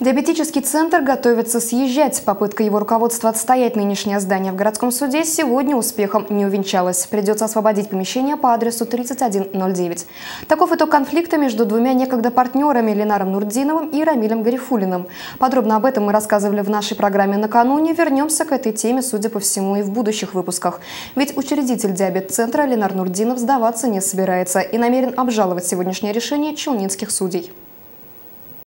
Диабетический центр готовится съезжать. Попытка его руководства отстоять нынешнее здание в городском суде сегодня успехом не увенчалась. Придется освободить помещение по адресу 3109. Таков итог конфликта между двумя некогда партнерами Ленаром Нурдиновым и Рамилем Гарифулиным. Подробно об этом мы рассказывали в нашей программе накануне. Вернемся к этой теме, судя по всему, и в будущих выпусках. Ведь учредитель диабет-центра Ленар Нурдинов сдаваться не собирается и намерен обжаловать сегодняшнее решение челнинских судей.